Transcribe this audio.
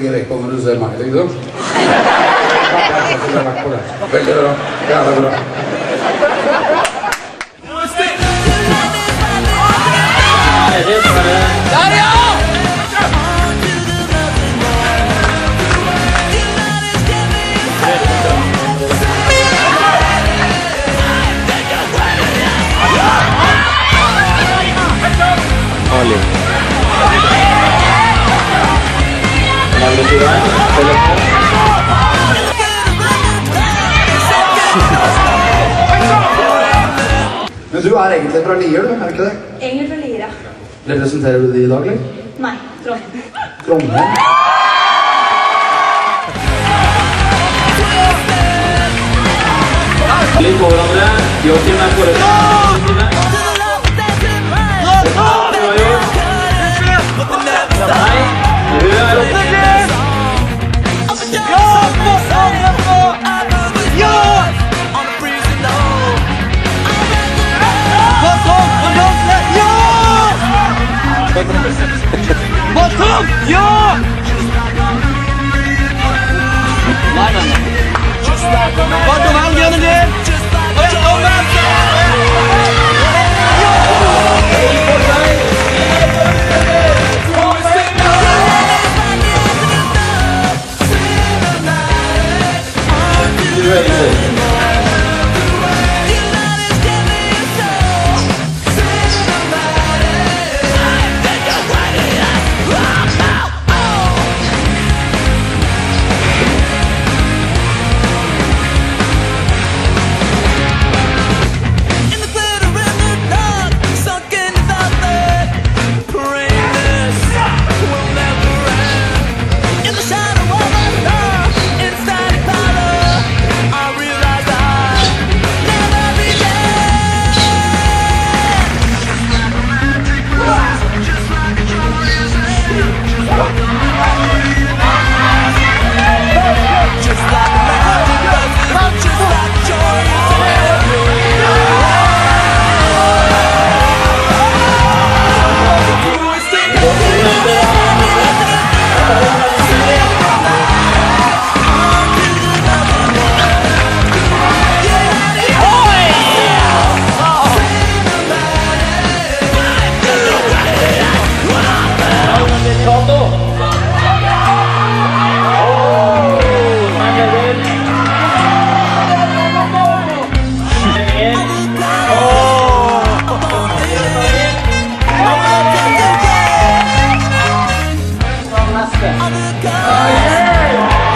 legger vekt på når du ser meg, liksom. Derfor skulle jeg Men du er egentlig fra Lier, du? Er ikke det? Egentlig fra Lier, ja. Representerer du de i dag, eller? Nei, Trondheim. Trondheim? Litt på hverandre. Joachim er foran. Batım! Ya! Batım al yanını! Ready, ready. Oh, yeah.